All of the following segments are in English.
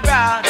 abroad.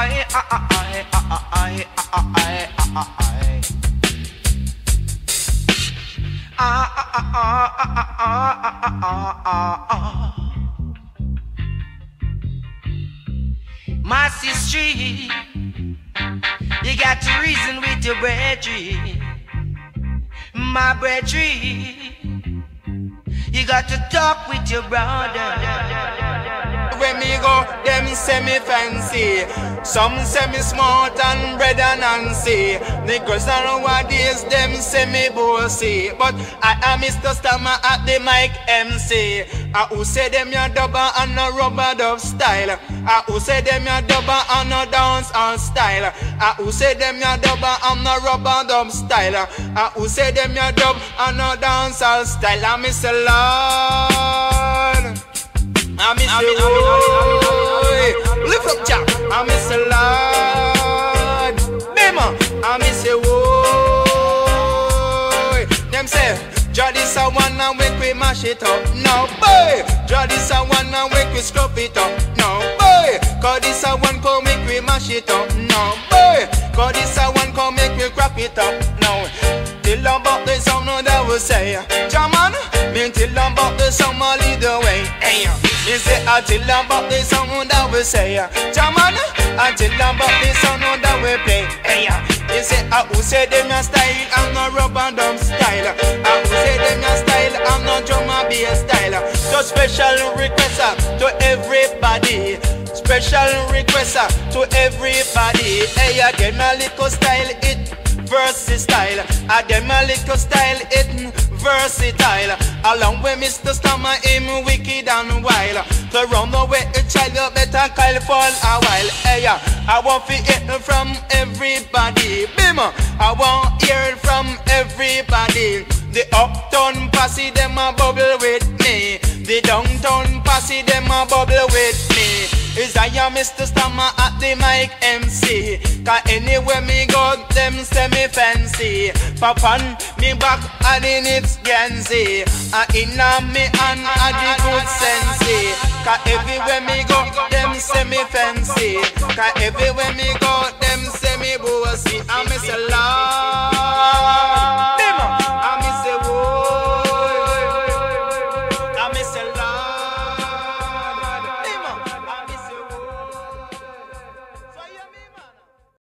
I, I, I, I, I, I, My sister, you got to reason with your brethren, my brethren. You got to talk with your brother. Some say me smart and bread and Nancy. Niggas nowadays them say me bossy. But I am Mr. Stama at the mic MC. I who say them ya dubber and a rubber dub style. I who say them ya dubber and a dance on style. I who say them ya dubber and a rubber dub style. I who say them ya dub and a dance on style. I miss a Lord. I you. Lift up, Jack. I miss a lot. Bema, I miss a whoa. Them say, Jodis a one and we we mash it up. No, boy. Jodis a one and we we scrub it up. No, boy. Cause this a one come make we mash it up. No, boy. Cause this a one come make we crap it up. No. Till about the song that will say, uh, Jaman, me till about the I lead the way. Hey, uh. me say until about the song that we say, uh, Jaman, until about the song that we play. Hey, me say I who say them your style, I'm not rubber dumb style. I who say them your style, I'm not drum and bass style. Just special request to everybody. Special request to everybody. Hey, again my little style it versatile. I dem a little style, it versatile. Along with Mr. Stama, him wicked and wild. To run away a child, you better call for a while. Hey, I want to hear from everybody. Bim, I want hear from everybody. The uptown posse, them a bubble with me. The downtown posse, them a bubble with me. Is I am Mr. Stama at the mic MC Cause anywhere me go, them say me fancy. Pop on me back and in it's Genzi I in a me and a the good sense. Cause everywhere me go, them say me fancy. Cause everywhere me go, them say me bossy. And me say love